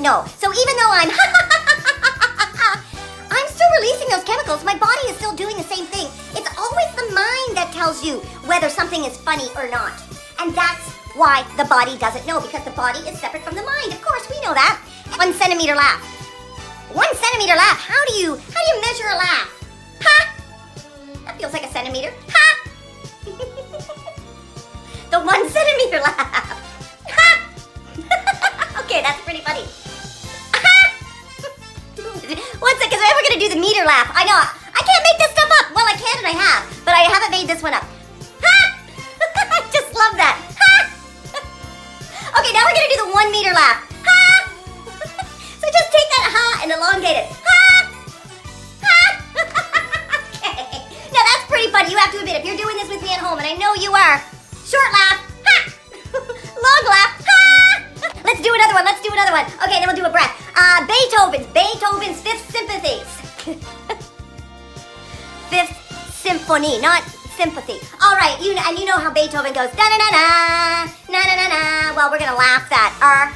No. So even though I'm I'm still releasing those chemicals, my body is still doing the same thing. It's always the mind that tells you whether something is funny or not. And that's why the body doesn't know, because the body is separate from the mind. Of course, we know that. One centimeter laugh. One centimeter laugh. How do you how do you measure a laugh? Ha! That feels like a centimeter. Ha! the one centimeter laugh. Funny. One second, we're gonna do the meter laugh. I know, I can't make this stuff up. Well, I can and I have, but I haven't made this one up. I just love that. Ha! okay, now we're gonna do the one meter laugh. So just take that ha and elongate it. Okay. Now that's pretty funny. You have to admit, if you're doing this with me at home, and I know you are, short laugh. Another one. Okay, then we'll do a breath. Uh, Beethoven's Beethoven's Fifth Symphony. Fifth Symphony, not sympathy. All right, you and you know how Beethoven goes da na na na na na na na. Well, we're gonna laugh that. Are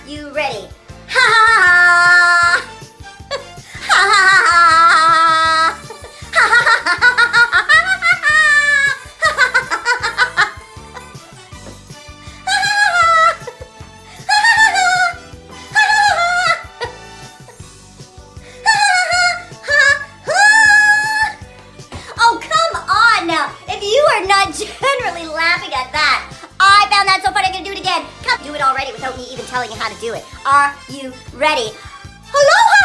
on now. If you are not generally laughing at that, I found that so funny. I'm to do it again. Come do it already without me even telling you how to do it. Are you ready? Aloha!